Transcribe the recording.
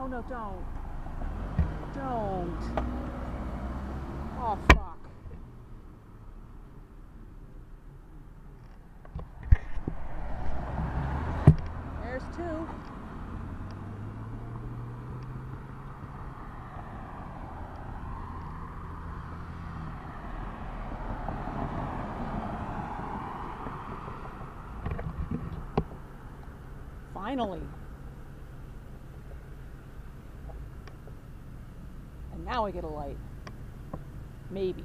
Oh, no, don't. Don't. Oh, fuck. There's two. Finally. And now I get a light. Maybe.